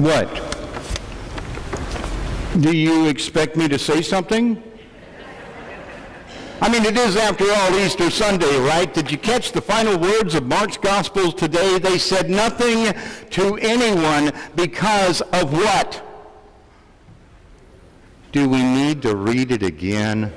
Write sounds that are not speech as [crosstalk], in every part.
What? Do you expect me to say something? I mean, it is, after all, Easter Sunday, right? Did you catch the final words of Mark's Gospels today? They said nothing to anyone because of what? Do we need to read it again?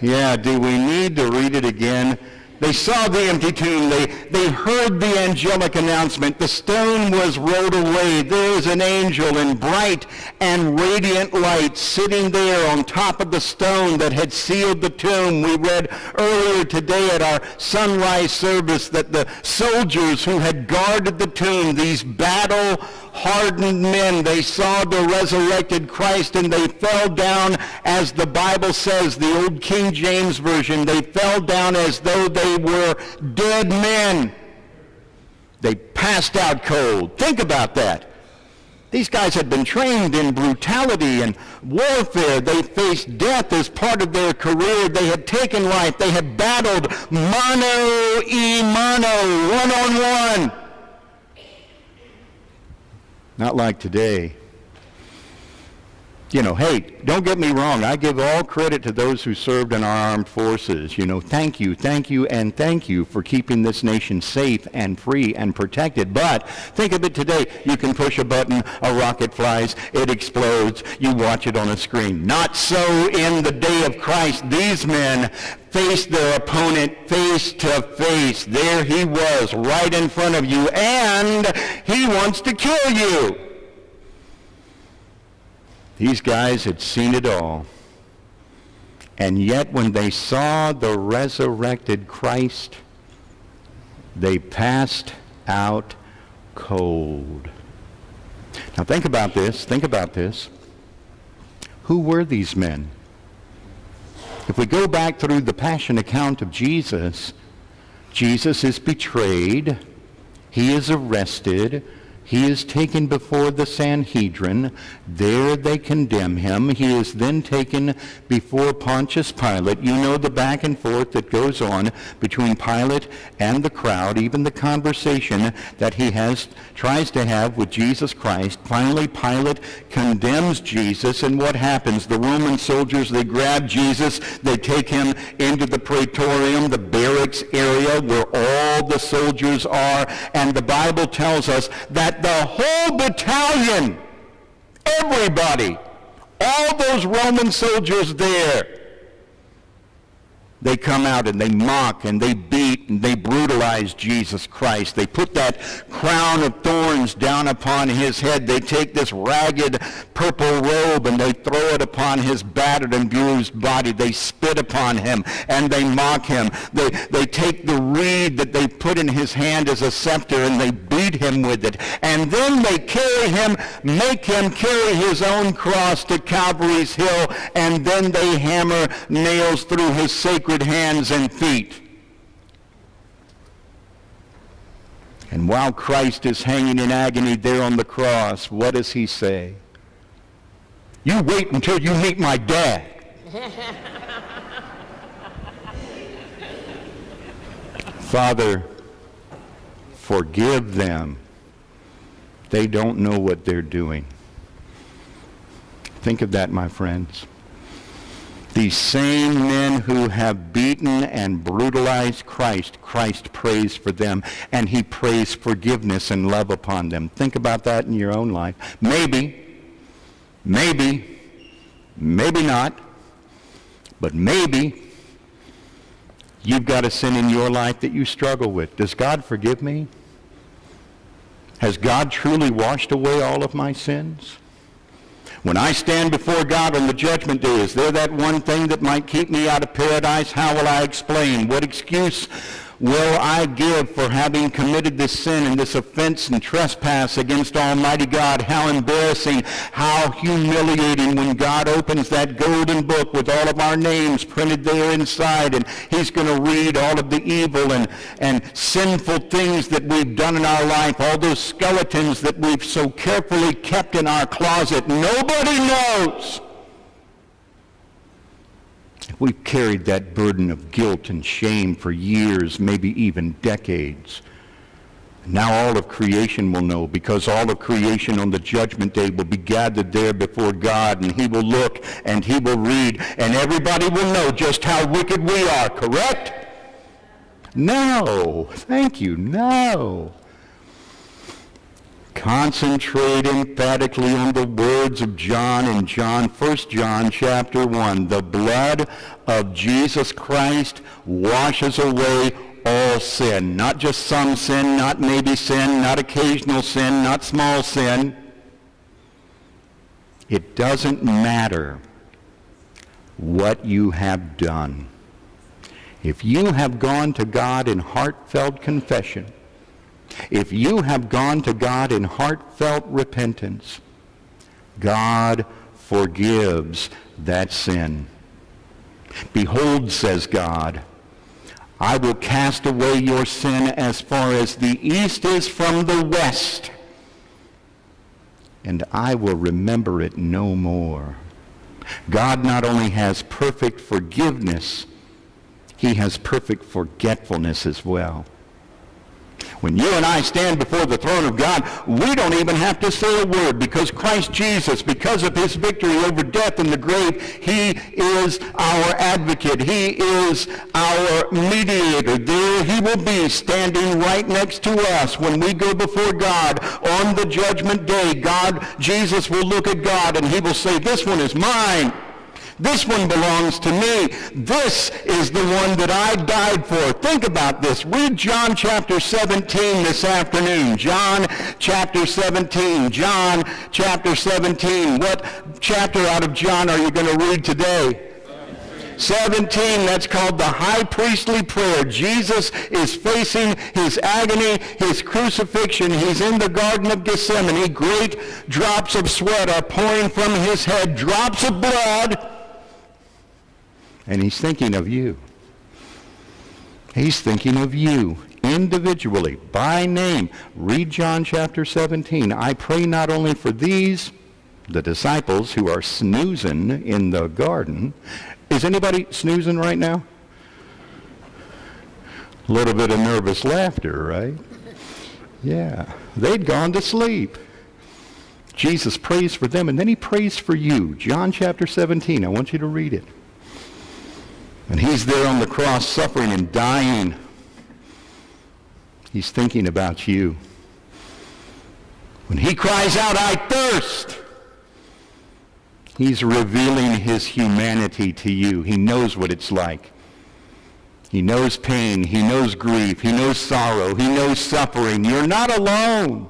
Yeah, do we need to read it again? They saw the empty tomb. They, they heard the angelic announcement. The stone was rolled away. There was an angel in bright and radiant light sitting there on top of the stone that had sealed the tomb. We read earlier today at our sunrise service that the soldiers who had guarded the tomb, these battle hardened men. They saw the resurrected Christ and they fell down as the Bible says, the old King James Version, they fell down as though they were dead men. They passed out cold. Think about that. These guys had been trained in brutality and warfare. They faced death as part of their career. They had taken life. They had battled mano e mano, one on one. Not like today. You know, hey, don't get me wrong. I give all credit to those who served in our armed forces. You know, thank you, thank you, and thank you for keeping this nation safe and free and protected. But think of it today. You can push a button, a rocket flies, it explodes, you watch it on a screen. Not so in the day of Christ. These men faced their opponent face to face. There he was, right in front of you, and he wants to kill you. These guys had seen it all. And yet when they saw the resurrected Christ, they passed out cold. Now think about this. Think about this. Who were these men? If we go back through the passion account of Jesus, Jesus is betrayed. He is arrested. He is taken before the Sanhedrin. There they condemn him. He is then taken before Pontius Pilate. You know the back and forth that goes on between Pilate and the crowd, even the conversation that he has tries to have with Jesus Christ. Finally, Pilate condemns Jesus, and what happens? The Roman soldiers, they grab Jesus, they take him into the praetorium, the barracks area where all the soldiers are, and the Bible tells us that the whole battalion, everybody, all those Roman soldiers there, they come out and they mock and they beat and they brutalize Jesus Christ. They put that crown of thorns down upon his head. They take this ragged purple robe and they throw it upon his battered and bruised body. They spit upon him and they mock him. They, they take the reed that they put in his hand as a scepter and they beat him with it. And then they carry him, make him carry his own cross to Calvary's hill, and then they hammer nails through his sacred hands and feet. And while Christ is hanging in agony there on the cross, what does he say? You wait until you meet my dad. [laughs] Father, forgive them. They don't know what they're doing. Think of that, my friends. These same men who have beaten and brutalized Christ, Christ prays for them, and he prays forgiveness and love upon them. Think about that in your own life. Maybe, maybe, maybe not, but maybe you've got a sin in your life that you struggle with. Does God forgive me? Has God truly washed away all of my sins? When I stand before God on the judgment day, is there that one thing that might keep me out of paradise? How will I explain? What excuse will I give for having committed this sin and this offense and trespass against Almighty God? How embarrassing, how humiliating when God opens that golden book with all of our names printed there inside and he's going to read all of the evil and, and sinful things that we've done in our life, all those skeletons that we've so carefully kept in our closet. Nobody knows. We've carried that burden of guilt and shame for years, maybe even decades. Now all of creation will know because all of creation on the judgment day will be gathered there before God and he will look and he will read and everybody will know just how wicked we are, correct? No. Thank you. No. Concentrate emphatically on the words of John in John, 1 John chapter 1. The blood of Jesus Christ washes away all sin. Not just some sin, not maybe sin, not occasional sin, not small sin. It doesn't matter what you have done. If you have gone to God in heartfelt confession, if you have gone to God in heartfelt repentance, God forgives that sin. Behold, says God, I will cast away your sin as far as the east is from the west, and I will remember it no more. God not only has perfect forgiveness, he has perfect forgetfulness as well. When you and I stand before the throne of God, we don't even have to say a word because Christ Jesus, because of his victory over death and the grave, he is our advocate. He is our mediator. There he will be standing right next to us when we go before God on the judgment day. God, Jesus will look at God and he will say, this one is mine. This one belongs to me. This is the one that I died for. Think about this. Read John chapter 17 this afternoon. John chapter 17. John chapter 17. What chapter out of John are you going to read today? 17, that's called the high priestly prayer. Jesus is facing his agony, his crucifixion. He's in the Garden of Gethsemane. Great drops of sweat are pouring from his head, drops of blood and he's thinking of you. He's thinking of you individually, by name. Read John chapter 17. I pray not only for these, the disciples who are snoozing in the garden. Is anybody snoozing right now? A little bit of nervous laughter, right? Yeah. They'd gone to sleep. Jesus prays for them, and then he prays for you. John chapter 17. I want you to read it. And he's there on the cross suffering and dying. He's thinking about you. When he cries out, I thirst, he's revealing his humanity to you. He knows what it's like. He knows pain. He knows grief. He knows sorrow. He knows suffering. You're not alone.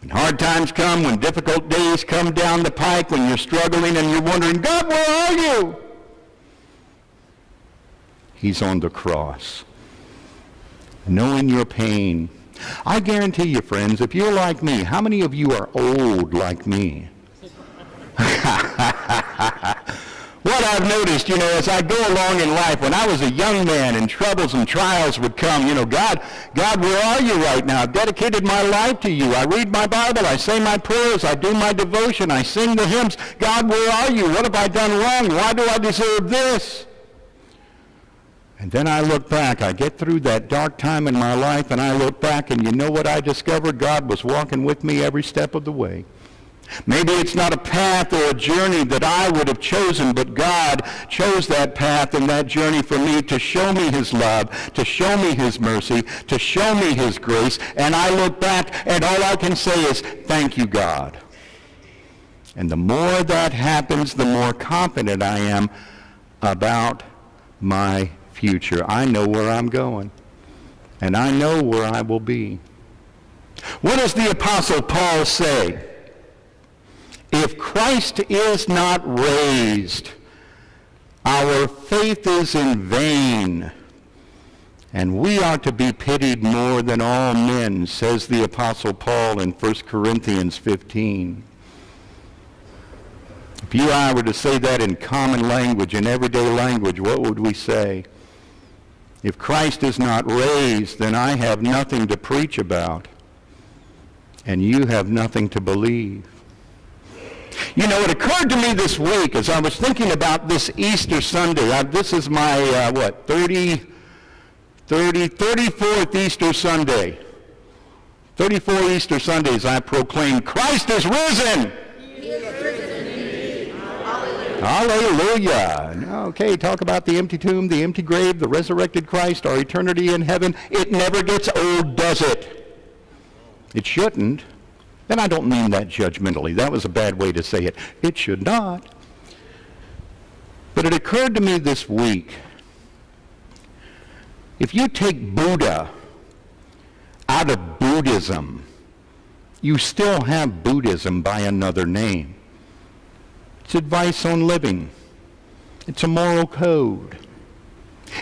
When hard times come, when difficult days come down the pike, when you're struggling and you're wondering, God, where are you? He's on the cross. Knowing your pain. I guarantee you, friends, if you're like me, how many of you are old like me? [laughs] what I've noticed, you know, as I go along in life, when I was a young man and troubles and trials would come, you know, God, God, where are you right now? I've dedicated my life to you. I read my Bible. I say my prayers. I do my devotion. I sing the hymns. God, where are you? What have I done wrong? Why do I deserve this? And then I look back. I get through that dark time in my life, and I look back, and you know what I discovered? God was walking with me every step of the way. Maybe it's not a path or a journey that I would have chosen, but God chose that path and that journey for me to show me his love, to show me his mercy, to show me his grace. And I look back, and all I can say is, thank you, God. And the more that happens, the more confident I am about my future. I know where I'm going. And I know where I will be. What does the Apostle Paul say? If Christ is not raised, our faith is in vain, and we are to be pitied more than all men, says the Apostle Paul in 1 Corinthians 15. If you and I were to say that in common language, in everyday language, what would we say? If Christ is not raised, then I have nothing to preach about, and you have nothing to believe. You know, it occurred to me this week as I was thinking about this Easter Sunday. I, this is my, uh, what, 30, 30, 34th Easter Sunday. 34 Easter Sundays I proclaim Christ is risen. Hallelujah. Okay, talk about the empty tomb, the empty grave, the resurrected Christ, our eternity in heaven. It never gets old, does it? It shouldn't. And I don't mean that judgmentally. That was a bad way to say it. It should not. But it occurred to me this week, if you take Buddha out of Buddhism, you still have Buddhism by another name. It's advice on living. It's a moral code.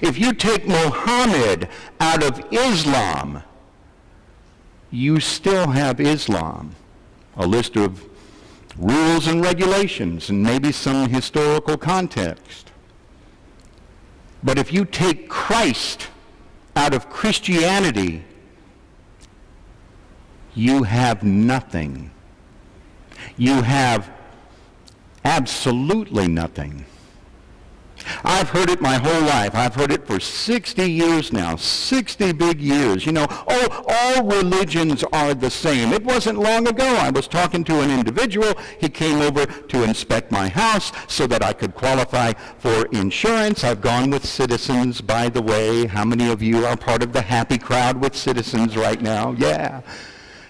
If you take Muhammad out of Islam, you still have Islam. A list of rules and regulations and maybe some historical context. But if you take Christ out of Christianity, you have nothing. You have Absolutely nothing. I've heard it my whole life. I've heard it for 60 years now, 60 big years. You know, oh, all religions are the same. It wasn't long ago. I was talking to an individual. He came over to inspect my house so that I could qualify for insurance. I've gone with Citizens, by the way. How many of you are part of the happy crowd with Citizens right now? Yeah.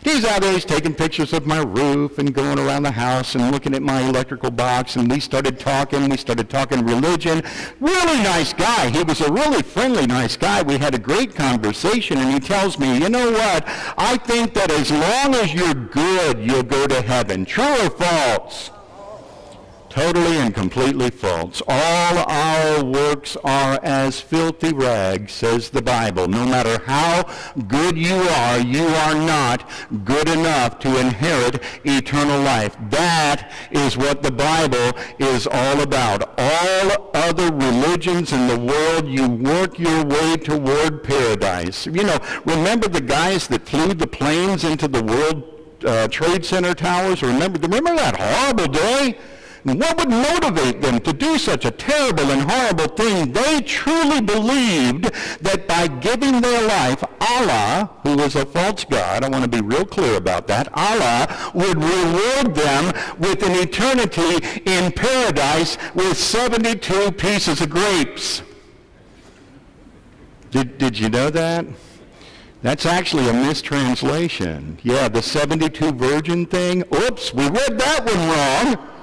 He's out there, he's taking pictures of my roof and going around the house and looking at my electrical box. And we started talking. We started talking religion. Really nice guy. He was a really friendly, nice guy. We had a great conversation. And he tells me, you know what? I think that as long as you're good, you'll go to heaven. True or false? Totally and completely false. All our works are as filthy rags, says the Bible. No matter how good you are, you are not good enough to inherit eternal life. That is what the Bible is all about. All other religions in the world, you work your way toward paradise. You know, remember the guys that flew the planes into the World uh, Trade Center towers? Remember, remember that horrible day? What would motivate them to do such a terrible and horrible thing? They truly believed that by giving their life, Allah, who was a false God, I want to be real clear about that, Allah would reward them with an eternity in paradise with 72 pieces of grapes. Did, did you know that? That's actually a mistranslation. Yeah, the 72 virgin thing. Oops, we read that one wrong.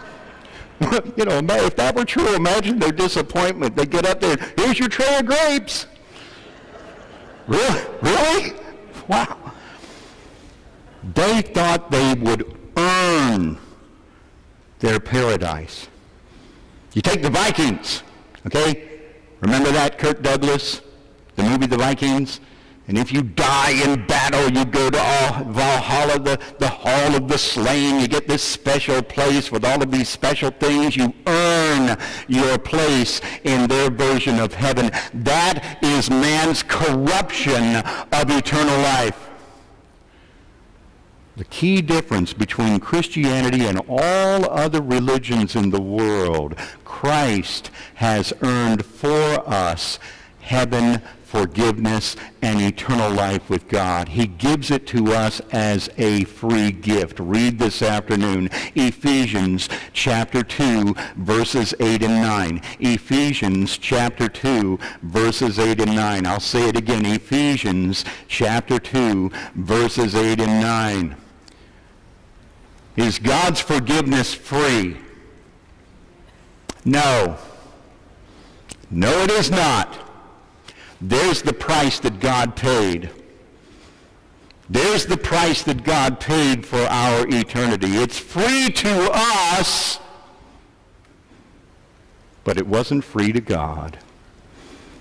[laughs] you know, if that were true, imagine their disappointment. They get up there, here's your tray of grapes. Really? Really? Wow. They thought they would earn their paradise. You take the Vikings, okay? Remember that, Kirk Douglas, the movie The Vikings? And if you die in battle, you go to Valhalla, the, the hall of the slain. You get this special place with all of these special things. You earn your place in their version of heaven. That is man's corruption of eternal life. The key difference between Christianity and all other religions in the world, Christ has earned for us heaven forgiveness, and eternal life with God. He gives it to us as a free gift. Read this afternoon Ephesians chapter 2, verses 8 and 9. Ephesians chapter 2, verses 8 and 9. I'll say it again. Ephesians chapter 2, verses 8 and 9. Is God's forgiveness free? No. No, it is not. There's the price that God paid. There's the price that God paid for our eternity. It's free to us, but it wasn't free to God.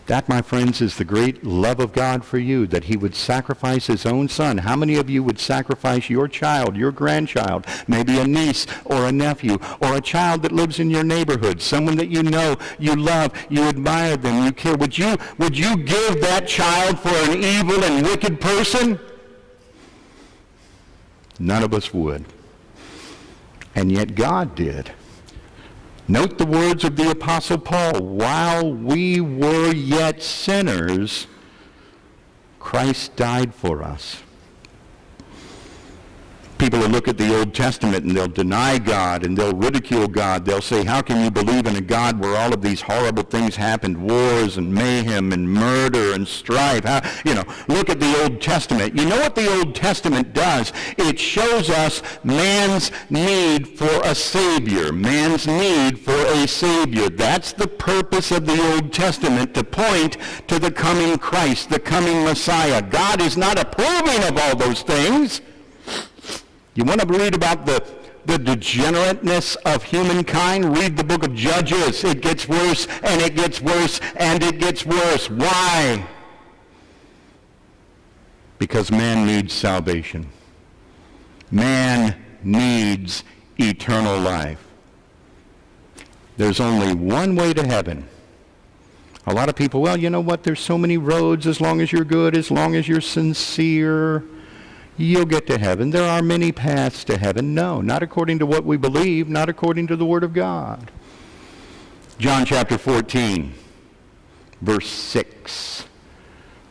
That, my friends, is the great love of God for you, that he would sacrifice his own son. How many of you would sacrifice your child, your grandchild, maybe a niece or a nephew, or a child that lives in your neighborhood, someone that you know, you love, you admire them, you care? Would you, would you give that child for an evil and wicked person? None of us would. And yet God did. Note the words of the Apostle Paul. While we were yet sinners, Christ died for us. People will look at the Old Testament and they'll deny God and they'll ridicule God. They'll say, how can you believe in a God where all of these horrible things happened, wars and mayhem and murder and strife? How, you know, look at the Old Testament. You know what the Old Testament does? It shows us man's need for a Savior, man's need for a Savior. That's the purpose of the Old Testament, to point to the coming Christ, the coming Messiah. God is not approving of all those things. You want to read about the, the degenerateness of humankind? Read the book of Judges. It gets worse and it gets worse and it gets worse. Why? Because man needs salvation. Man needs eternal life. There's only one way to heaven. A lot of people, well, you know what? There's so many roads as long as you're good, as long as you're sincere you'll get to heaven. There are many paths to heaven. No, not according to what we believe, not according to the Word of God. John chapter 14, verse 6.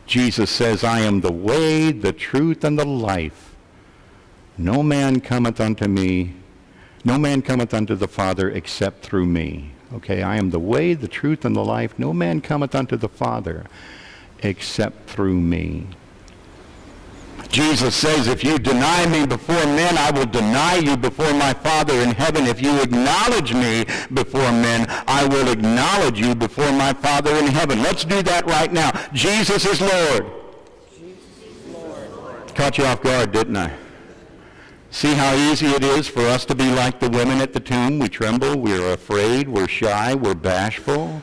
Jesus says, I am the way, the truth, and the life. No man cometh unto me, no man cometh unto the Father except through me. Okay, I am the way, the truth, and the life. No man cometh unto the Father except through me. Jesus says, if you deny me before men, I will deny you before my Father in heaven. If you acknowledge me before men, I will acknowledge you before my Father in heaven. Let's do that right now. Jesus is Lord. Jesus is Lord. Caught you off guard, didn't I? See how easy it is for us to be like the women at the tomb. We tremble, we're afraid, we're shy, we're bashful.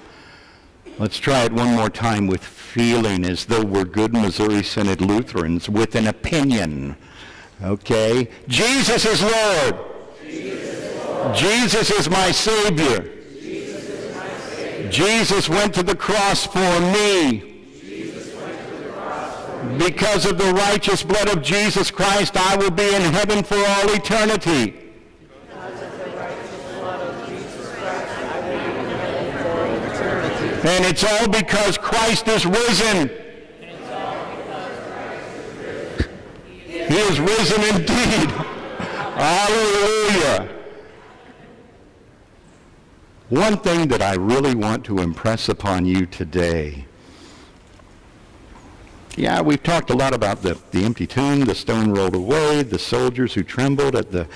Let's try it one more time with feeling as though we're good Missouri Synod Lutherans with an opinion. Okay? Jesus is Lord. Jesus is, my Savior. Jesus, went to the cross for me. Because of the righteous blood of Jesus Christ, I will be in heaven for all eternity. And it's all because Christ is risen. He is risen indeed. [laughs] Hallelujah. One thing that I really want to impress upon you today. Yeah, we've talked a lot about the, the empty tomb, the stone rolled away, the soldiers who trembled at the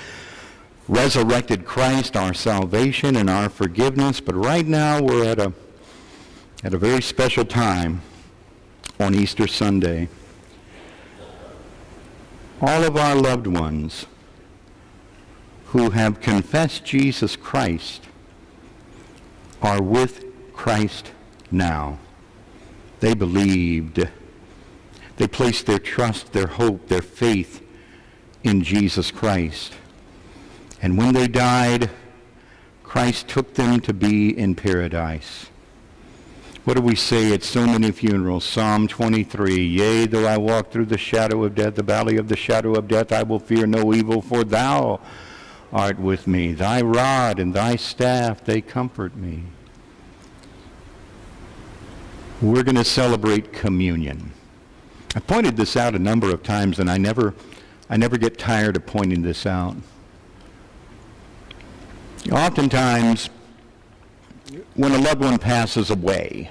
resurrected Christ, our salvation and our forgiveness. But right now we're at a at a very special time on Easter Sunday, all of our loved ones who have confessed Jesus Christ are with Christ now. They believed. They placed their trust, their hope, their faith in Jesus Christ. And when they died, Christ took them to be in paradise. What do we say at so many funerals? Psalm 23, Yea, though I walk through the shadow of death, the valley of the shadow of death, I will fear no evil, for thou art with me. Thy rod and thy staff, they comfort me. We're going to celebrate communion. I pointed this out a number of times, and I never, I never get tired of pointing this out. Oftentimes, when a loved one passes away,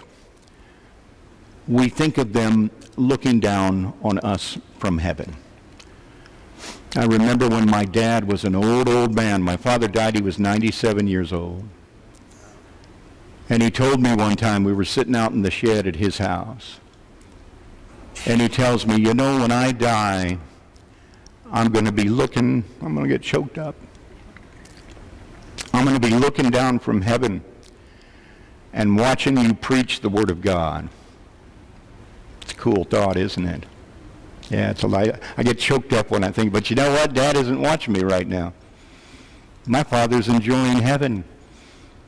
we think of them looking down on us from heaven. I remember when my dad was an old, old man. My father died, he was 97 years old. And he told me one time, we were sitting out in the shed at his house. And he tells me, you know, when I die, I'm going to be looking, I'm going to get choked up. I'm going to be looking down from heaven and watching you preach the Word of God. Cool thought, isn't it? Yeah, it's a light. I get choked up when I think, but you know what? Dad isn't watching me right now. My father's enjoying heaven.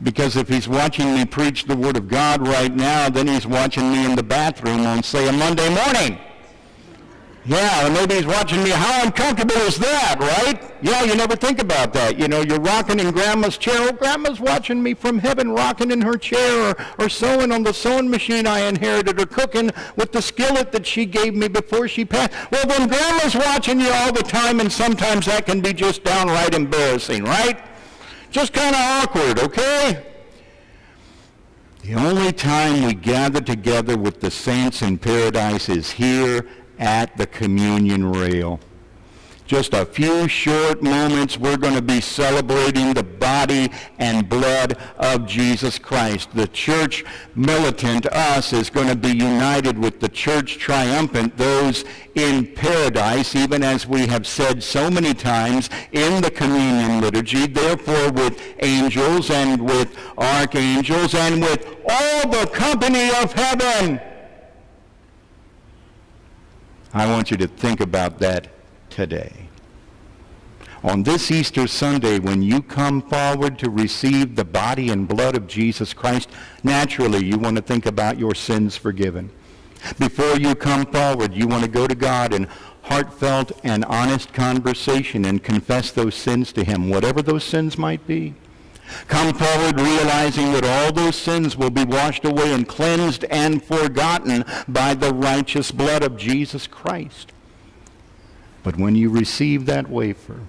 Because if he's watching me preach the Word of God right now, then he's watching me in the bathroom on, say, a Monday morning. Yeah, maybe he's watching me. How uncomfortable is that, right? Yeah, you never think about that. You know, you're rocking in grandma's chair. Oh, grandma's watching me from heaven, rocking in her chair, or, or sewing on the sewing machine I inherited, or cooking with the skillet that she gave me before she passed. Well, then grandma's watching you all the time, and sometimes that can be just downright embarrassing, right? Just kind of awkward, okay? The only time we gather together with the saints in paradise is here at the communion rail. Just a few short moments, we're going to be celebrating the body and blood of Jesus Christ. The church militant, us, is going to be united with the church triumphant, those in paradise, even as we have said so many times in the communion liturgy, therefore with angels and with archangels and with all the company of heaven. I want you to think about that today. On this Easter Sunday, when you come forward to receive the body and blood of Jesus Christ, naturally you want to think about your sins forgiven. Before you come forward, you want to go to God in heartfelt and honest conversation and confess those sins to him, whatever those sins might be. Come forward realizing that all those sins will be washed away and cleansed and forgotten by the righteous blood of Jesus Christ. But when you receive that wafer,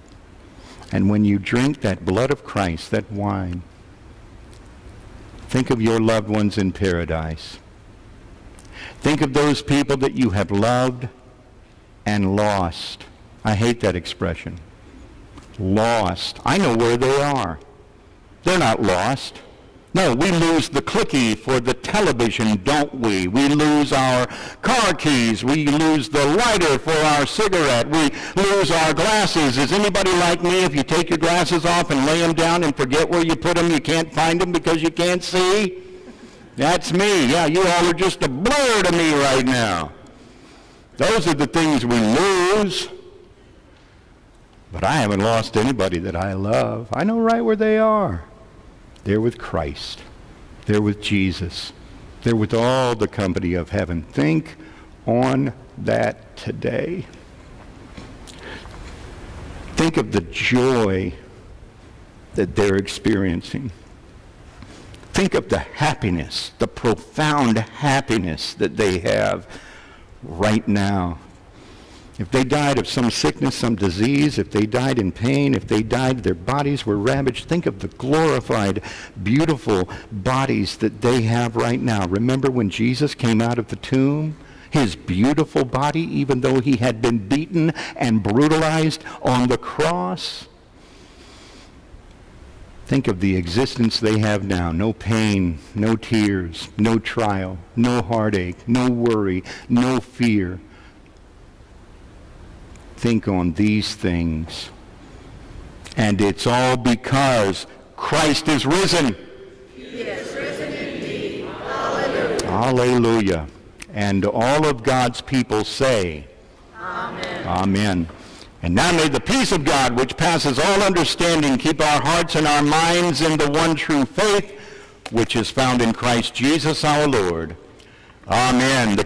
and when you drink that blood of Christ, that wine, think of your loved ones in paradise. Think of those people that you have loved and lost. I hate that expression. Lost. I know where they are. They're not lost. No, we lose the clicky for the television, don't we? We lose our car keys. We lose the lighter for our cigarette. We lose our glasses. Is anybody like me? If you take your glasses off and lay them down and forget where you put them, you can't find them because you can't see? That's me. Yeah, you all are just a blur to me right now. Those are the things we lose. But I haven't lost anybody that I love. I know right where they are. They're with Christ. They're with Jesus. They're with all the company of heaven. Think on that today. Think of the joy that they're experiencing. Think of the happiness, the profound happiness that they have right now if they died of some sickness, some disease, if they died in pain, if they died, their bodies were ravaged, think of the glorified, beautiful bodies that they have right now. Remember when Jesus came out of the tomb? His beautiful body, even though he had been beaten and brutalized on the cross. Think of the existence they have now. No pain, no tears, no trial, no heartache, no worry, no fear think on these things. And it's all because Christ is risen. He is risen indeed. Hallelujah. Hallelujah. And all of God's people say, Amen. Amen. And now may the peace of God, which passes all understanding, keep our hearts and our minds in the one true faith, which is found in Christ Jesus our Lord. Amen. The